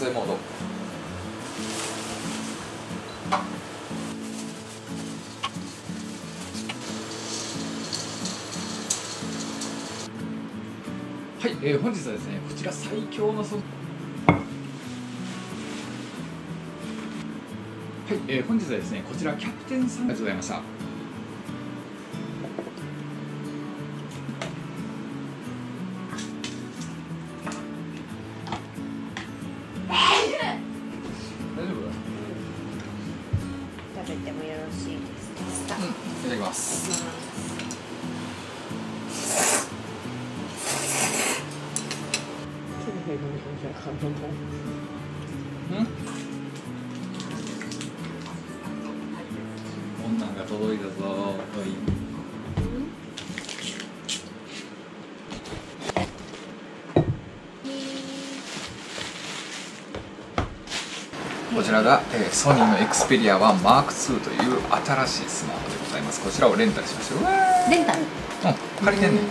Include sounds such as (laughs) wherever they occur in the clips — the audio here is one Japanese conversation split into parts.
撮影モード。はい、えー、本日はですねこちら最強のそはい、えー、本日はですねこちらキャプテンさんありがとうございました。うん。こんなんが届いたぞはいこちらが、えーソニーの Xperia 1 M2 という新しいスマホでございます。こちらをレンタルしましたレンタル。うん。借りてんねん。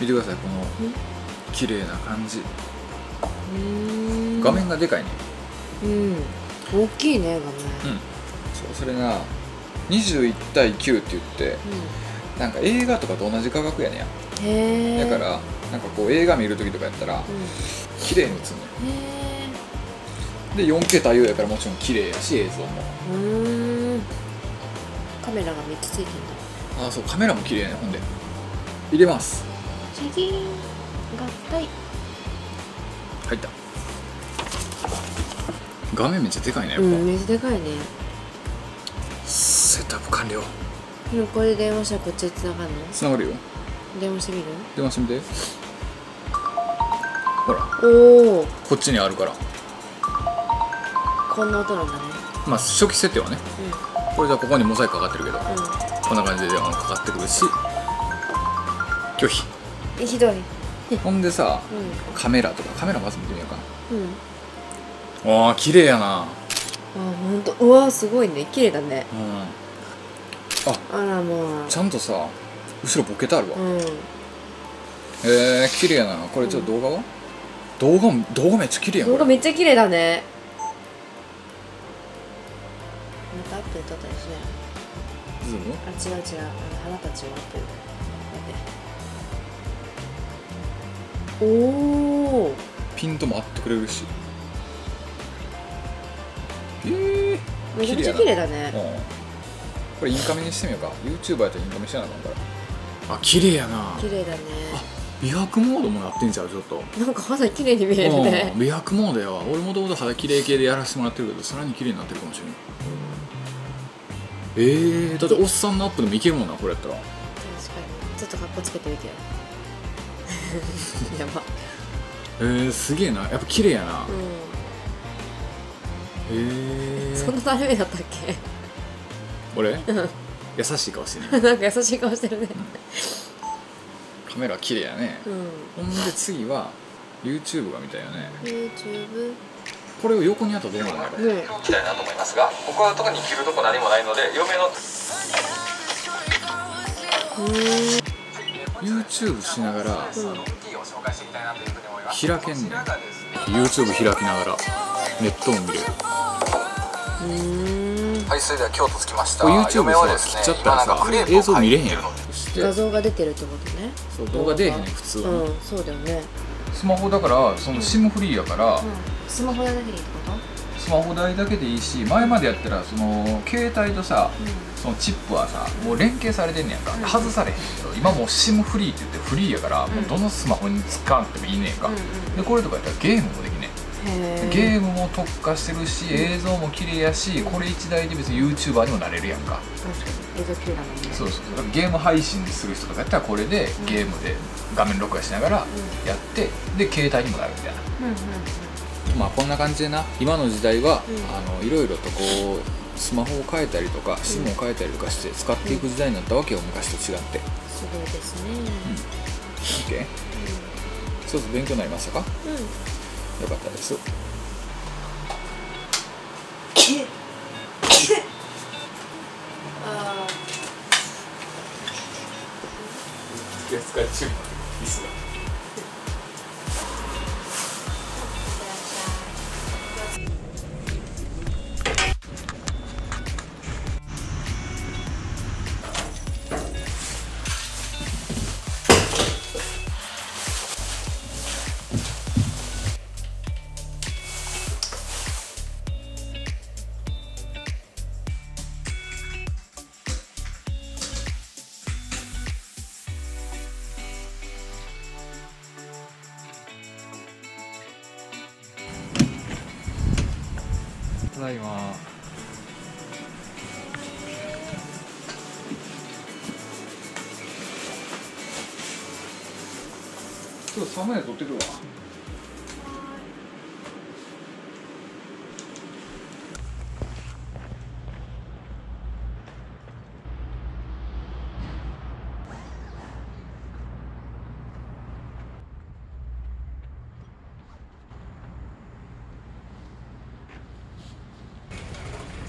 見てください。この綺麗な感じうん画面がでかいねうん。大きいね画面。うんそうそれが21対9って言ってなんか映画とかと同じ価格やね。やだからなんかこう映画見る時とかやったらうん。綺麗に映んねへんで 4K 対応やからもちろん綺麗やし映像もえ。うん。カメラが三つついてんだ。ああそうカメラも綺麗やねほんで入れます。合体。入った画面めっちゃでかいねやっぱ、うん、めっちゃでかいね。セットアップ完了でもこれで電話したらこっちに繋がるの？つながるよ電話してみる？電話してみてほらおお。こっちにあるからこんな音なんだね。まあ初期設定はねこれじゃここにモザイクかかってるけどうこんな感じで電話がかかってくるし拒否ひどい。(laughs) ほんでさうカメラとかカメラまず見てみようかん。うん。なあー綺麗やな。あ本当うわすごいね。綺麗だね。うん。あらもうちゃんとさ後ろボケてあるわ、うん。へえ綺麗やな。これちょっと動画は、動画も動画めっちゃ綺麗やん動画めっちゃ綺麗だね。またアップで撮ったりしない？ズームあ違う違う。あの花たちをアップ待っておおピントも合ってくれるし。ええめちゃめちゃ綺麗だね。うん。これインカメにしてみようか。YouTuber やったらインカメしてなあかんからあ綺麗やな。綺麗だね。美白モードもなってんちゃうちょっと。なんか肌綺麗に見えるうんね美白モードやわ。俺もともと肌綺麗系でやらせてもらってるけどさらに綺麗になってるかもしれないえー、だっておっさんのアップでもいけるもんなこれやったら。確かに。ちょっと格好つけてみてよ (laughs) やば。えー、すげえな。やっぱ綺麗やな。うへんえそんなダメだったっけ？俺？うん。優しい顔してる (laughs) なんか優しい顔してるね。カメラ綺麗やね。うん。ほんで次は YouTube が見たいよね。YouTube これを横にやったらどうなるんだろううんみたいなと思いますがここは特に着るとこ何もないので嫁の YouTube しながら開けんねん。YouTube 開きながらネットも見れる。うーん。はいそれでは京都着きました。これ YouTube さ切っちゃったらさ映像見れへんやろそして画像が出てるってことね。そう動画出えへんねん普通は。ね、うんそうだよね。スマホだからその SIM フリーやから、うん。スマホやだけでスマホ代だけでいいし前までやったらその携帯とさそのチップはさもう連携されてんねやんか、うん外されへんけど今もう SIM フリーって言ってフリーやから、もうどのスマホに使わなくてもいいねんか、でこれとかやったらゲームもできねんゲームも特化してるし映像も綺麗やしこれ一台で別に YouTuber にもなれるやんか確かに映像綺麗だもんねそうそうゲーム配信する人とかやったらこれでゲームで画面録画しながらやってで携帯にもなるみたいなうんうんまあこんな感じでな今の時代は、うん。あのいろいろとこうスマホを変えたりとか SIM を変えたりとかして使っていく時代になったわけよ昔と違って。すごいですね。OK そうそう勉強になりましたか？ようん。かったです。あ気を使い中椅子ただいま。ちょっとサムネ撮ってくるわ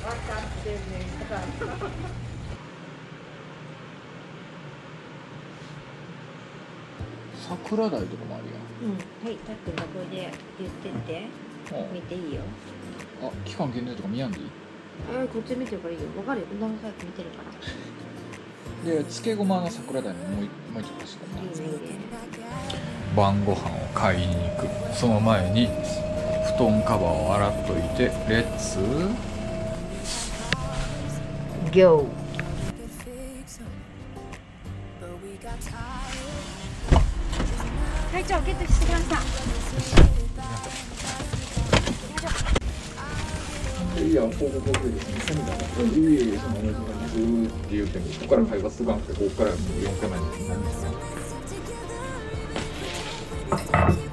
分かってんねんから桜台とかもあるうん。はいたっくんがこれで言ってって。やん。見ていいよ。あ期間限定とか見やんでいい？あこっち見てるからいいよ。分かるよ。何回か見てるから。で漬けごまの桜台ももう一もう一個欲しいかないいねいいね。晩ご飯を買いに行く。その前に布団カバーを洗っといてレッツ GO いや、こうこうこうですね。セミナーいえい、その同じ感じって言うても、ここから会話するかんくて、ここからもう4回前になりますね。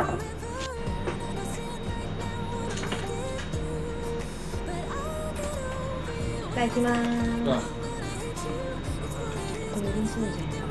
いきます。あこれリンスのじゃん